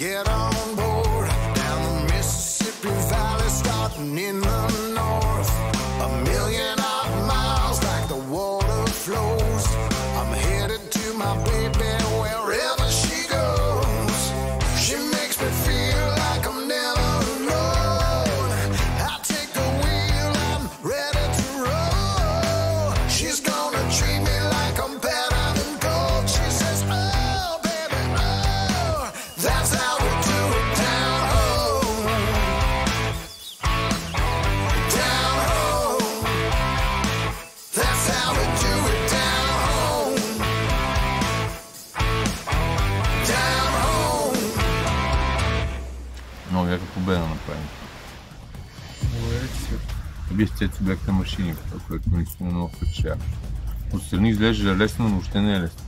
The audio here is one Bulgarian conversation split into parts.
Get on board down the Mississippi Valley, starting in the north. A million odd miles like the water flows. I'm headed to my baby Много яка победа направим. Благодаря ти се. Вие с Цецо бяхте машини, което наистина много впечатлява. Отстрани изглежда лесно, но въобще не е лесно.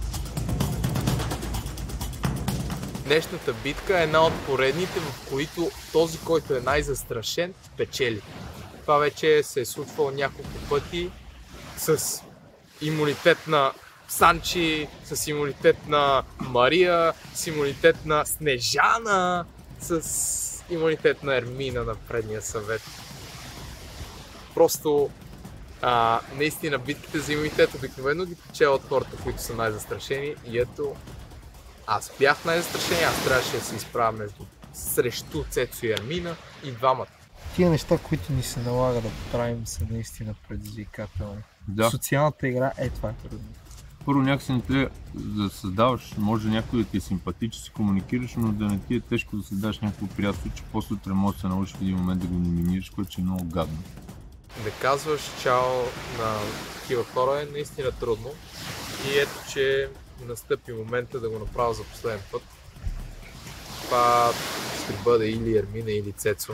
Днешната битка е една от поредните, в които този, който е най-застрашен, печели. Това вече се е случвало няколко пъти с имунитет на Санчи, с имунитет на Мария, с имунитет на Снежана, с имунитет на Ермина на предния съвет. Просто а, наистина битките за имунитет обикновено ги печелят хората, които са най-застрашени и ето аз бях най-застрашен, аз трябваше да се изправя между срещу Цецо и Армина и двамата. Тия неща, които ни се налага да правим, са наистина предизвикателни. Да. Социалната игра е това е трудно. Първо някакси не трябва да създаваш, може някой да ти е симпатичен, си комуникираш, но да не ти е тежко да създаваш някакво приятелство, че после утре да се научиш в един момент да го номинираш, което е много гадно. Да казваш чао на такива хора е наистина трудно. И ето, че настъпи момента да го направя за последен път. Това ще бъде или Ермина, или Цецо.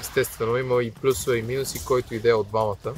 Естествено, има и плюсове и минуси, който иде от двамата.